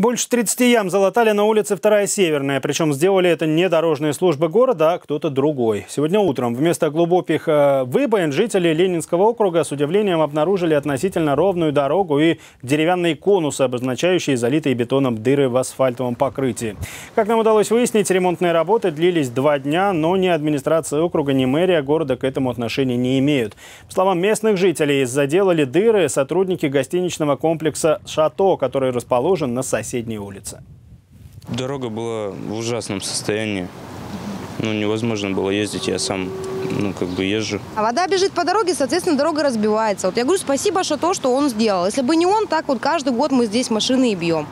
Больше 30 ям залатали на улице 2 Северная. Причем сделали это не дорожные службы города, а кто-то другой. Сегодня утром вместо глубоких э, выбоин жители Ленинского округа с удивлением обнаружили относительно ровную дорогу и деревянные конусы, обозначающие залитые бетоном дыры в асфальтовом покрытии. Как нам удалось выяснить, ремонтные работы длились два дня, но ни администрация округа, ни мэрия города к этому отношения не имеют. По словам местных жителей, заделали дыры сотрудники гостиничного комплекса «Шато», который расположен на соседней соседней улице. Дорога была в ужасном состоянии. Ну, невозможно было ездить, я сам, ну, как бы езжу. А вода бежит по дороге, соответственно, дорога разбивается. Вот я говорю, спасибо, что то, что он сделал. Если бы не он, так вот каждый год мы здесь машины и бьем.